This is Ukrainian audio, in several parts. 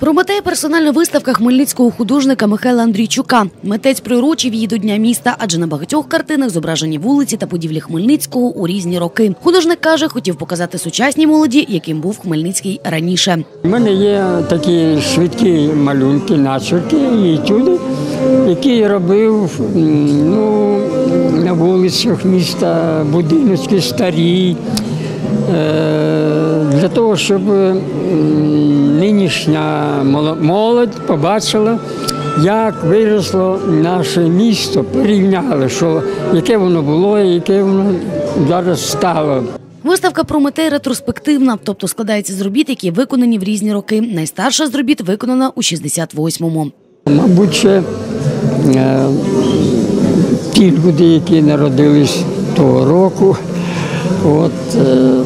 Прометея персональна виставка хмельницького художника Михайла Андрійчука. Митець приручив її до Дня міста, адже на багатьох картинах зображені вулиці та будівлі Хмельницького у різні роки. Художник каже, хотів показати сучасній молоді, яким був Хмельницький раніше. У мене є такі швидкі малюнки, начерки і етюди, які я робив ну, на вулицях міста, будиночки старі, е, для того, щоб нинішня молодь побачила, як виросло наше місто, порівняли, що яке воно було і яке воно зараз стало. Виставка Прометей ретроспективна, тобто складається з робіт, які виконані в різні роки. Найстарша з робіт виконана у 68-му. Мабуть, ще е, ті люди, які народились того року, от е,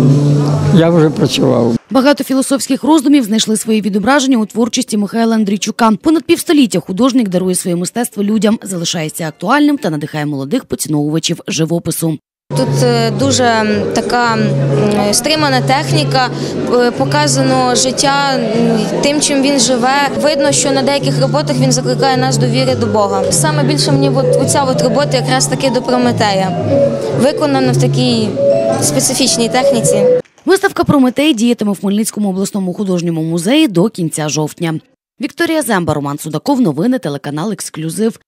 я вже працював. Багато філософських роздумів знайшли свої відображення у творчості Михайла Андрійчука. Понад півстоліття художник дарує своє мистецтво людям, залишається актуальним та надихає молодих поціновувачів живопису. Тут е, дуже така стримана техніка, е, показано життя тим, чим він живе. Видно, що на деяких роботах він закликає нас до віри до Бога. Саме більше мені от, оця от робота якраз таки до Прометея, виконана в такій специфічній техніці. Виставка Прометей діятиме в Хмельницькому обласному художньому музеї до кінця жовтня. Вікторія Земба, Роман Судаков. Новини телеканал Ексклюзив.